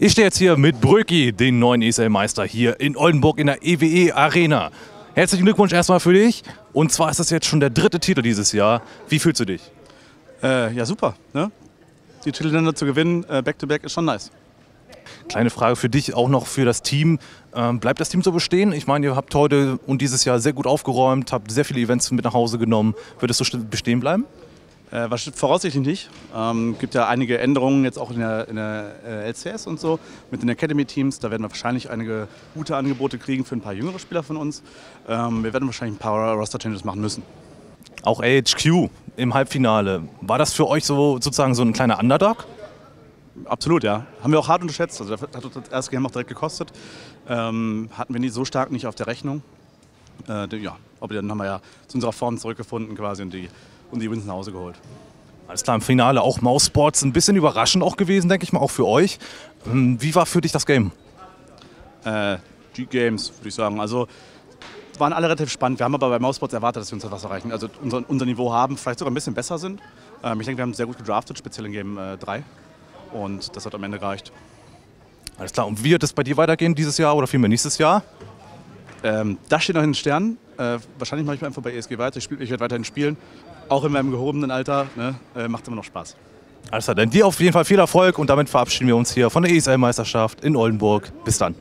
Ich stehe jetzt hier mit Bröki, den neuen ESL-Meister hier in Oldenburg in der EWE Arena. Herzlichen Glückwunsch erstmal für dich. Und zwar ist das jetzt schon der dritte Titel dieses Jahr. Wie fühlst du dich? Äh, ja, super. Ne? Die Titelländer zu gewinnen, äh, back-to-back, ist schon nice. Kleine Frage für dich, auch noch für das Team. Ähm, bleibt das Team so bestehen? Ich meine, ihr habt heute und dieses Jahr sehr gut aufgeräumt, habt sehr viele Events mit nach Hause genommen. Wird es so bestehen bleiben? Äh, voraussichtlich nicht. Ähm, gibt ja einige Änderungen jetzt auch in der, in der äh, LCS und so mit den Academy-Teams. Da werden wir wahrscheinlich einige gute Angebote kriegen für ein paar jüngere Spieler von uns. Ähm, wir werden wahrscheinlich ein paar Roster-Changes machen müssen. Auch AHQ im Halbfinale. War das für euch so sozusagen so ein kleiner Underdog? Absolut, ja. Haben wir auch hart unterschätzt. Also das hat uns das erste Game auch direkt gekostet. Ähm, hatten wir nie so stark nicht auf der Rechnung. Äh, ja, aber dann haben wir ja zu unserer Form zurückgefunden quasi und die und die Wins nach Hause geholt. Alles klar, im Finale auch Mousesports. Ein bisschen überraschend auch gewesen, denke ich mal, auch für euch. Ähm, wie war für dich das Game? Äh, die Games, würde ich sagen. Also waren alle relativ spannend. Wir haben aber bei Mousesports erwartet, dass wir uns etwas erreichen. Also unser, unser Niveau haben, vielleicht sogar ein bisschen besser sind. Ähm, ich denke, wir haben sehr gut gedraftet, speziell in Game äh, 3. Und das hat am Ende gereicht. Alles klar. Und wie wird es bei dir weitergehen dieses Jahr oder vielmehr nächstes Jahr? Ähm, das steht noch in den Sternen. Äh, wahrscheinlich mache ich einfach bei ESG weiter. Ich, ich werde weiterhin spielen. Auch in meinem gehobenen Alter. Ne? Äh, macht immer noch Spaß. Alles klar, dann dir auf jeden Fall viel Erfolg und damit verabschieden wir uns hier von der ESL-Meisterschaft in Oldenburg. Bis dann.